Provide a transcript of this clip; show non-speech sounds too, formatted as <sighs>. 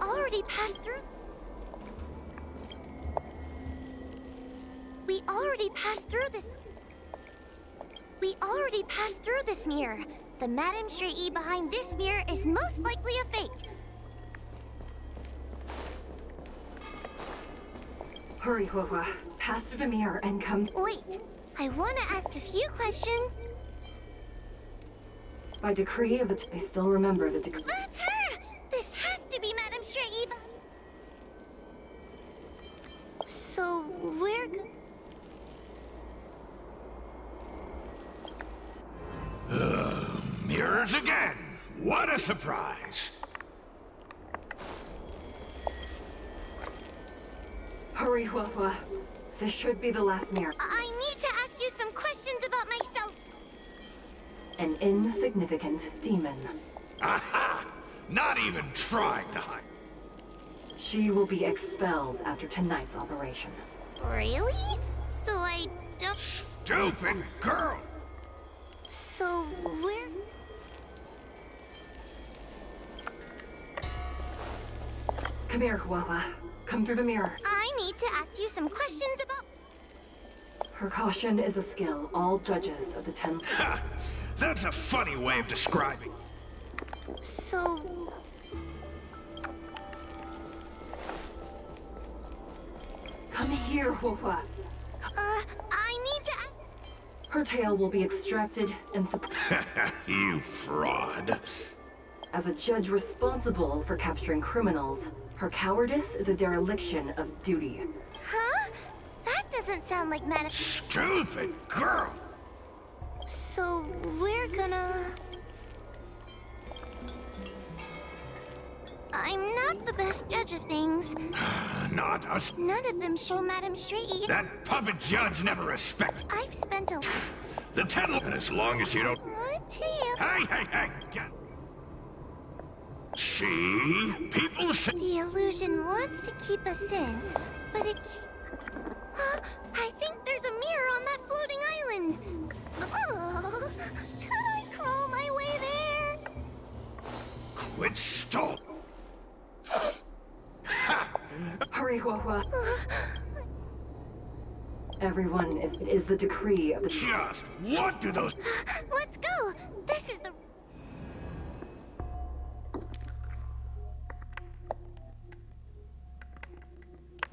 already passed through. We already passed through this. We already passed through this mirror. The Madame Shree behind this mirror is most likely a fake. Hurry, Huohua. Pass through the mirror and come. Wait, I want to ask a few questions. By decree of the. I still remember the decree. That's her! So, we're. go- Mirrors again. What a surprise. Hurry, Huohua. This should be the last mirror. I need to ask you some questions about myself. An insignificant demon. Aha! Not even trying to hide. She will be expelled after tonight's operation. Really? So I don't. Stupid girl! So where? Come here, Huohua. Come through the mirror. I need to ask you some questions about. Her caution is a skill all judges of the Ten... Ha! That's a funny way of describing. So. Come here, Huohua. Uh, I need to. Her tail will be extracted and sup- <laughs> you fraud. As a judge responsible for capturing criminals, her cowardice is a dereliction of duty. Huh? That doesn't sound like Madame. Stupid girl! So we're gonna. Not the best judge of things. <sighs> Not us. None of them show Madame Shree. That puppet judge never respected I've spent a. <sighs> the. And as long as you don't. What? Hey, hey, hey! Get... See? People say. The illusion wants to keep us in, but it can't. Huh? I think there's a mirror on that floating island. Oh, <laughs> can I crawl my way there? Quit stall. Ha! Hurry, Huohua. Everyone is is the decree of the Just what do those Let's go. This is the